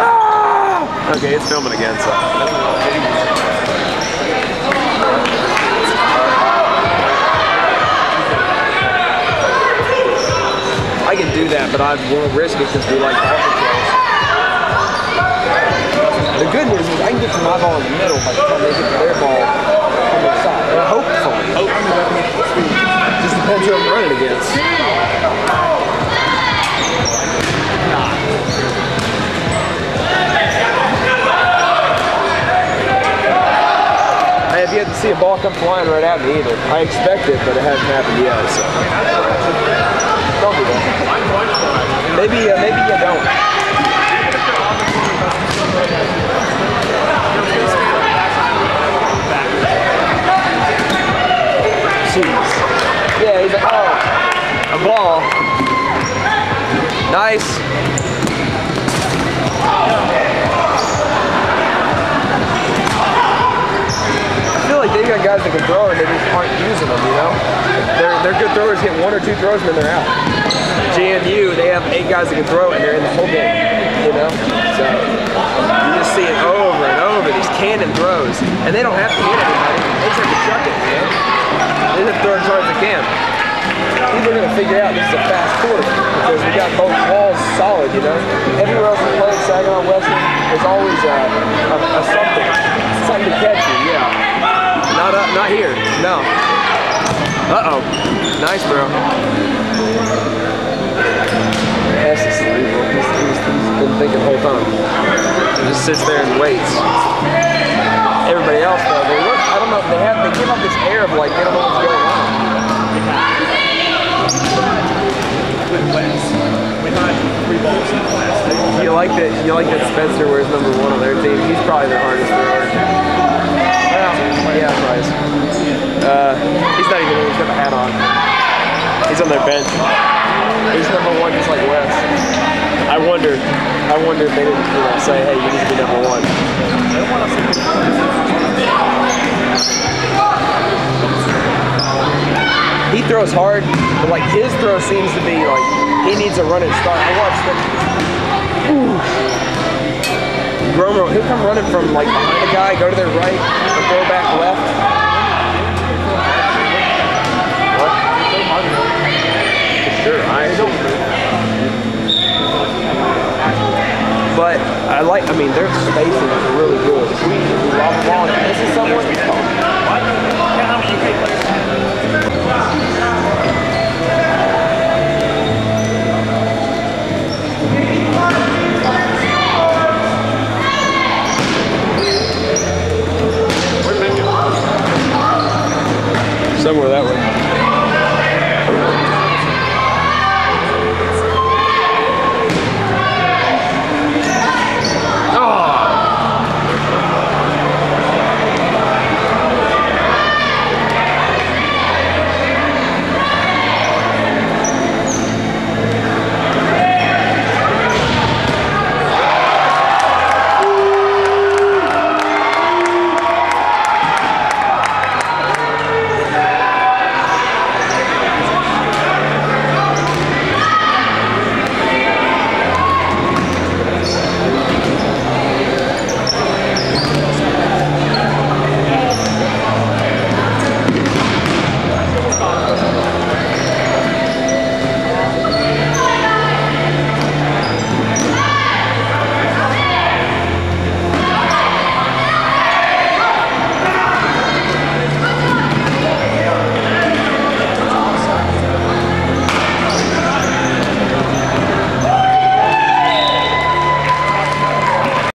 Ah! Okay, it's filming again, so. I can do that, but I won't risk it because we like. The good news is I can get to my ball in the middle by the time they get to their ball on their side. Or hopefully. Just depends who I'm running against. See a ball come flying right at me either. I expect it, but it hasn't happened yet. So don't do that. Maybe, uh, maybe you don't. Yeah, he's like, oh, a ball. Nice. Got guys that can throw and they just aren't using them, you know? They're, they're good throwers, get one or two throws and then they're out. JMU, they have eight guys that can throw and they're in the whole game, you know? So you just see it over and over, these cannon throws. And they don't have to hit anybody, they just have to chuck it, you know? They just throw as hard as they can. People are going to figure out this is a fast quarter because we got both walls solid, you know? Everywhere else we play Saginaw Western, there's always a, a, a something, something to catch you, yeah. Not uh, not here, no. Uh-oh. Nice, bro. That's just cerebral. He's, he's, he's been thinking the whole time. He just sits there and waits. Everybody else, though, they look, I don't know, they have, they give off this air of like, they don't know what's going on. You like that? You like that Spencer wears number one on their team? He's probably the hardest thrower. Well, yeah, probably. Uh, he's not even. He's got the hat on. He's on their bench. He's number one, just like Wes. I wonder. I wonder if they didn't you know, say, "Hey, you need to be number one." He throws hard, but like his throw seems to be like he needs a running start. I watched him. Gromer, he'll come running from like behind a guy, go to their right, and throw back left. What? For sure, I don't But I like, I mean, their spacing is really good. We, ball and someone.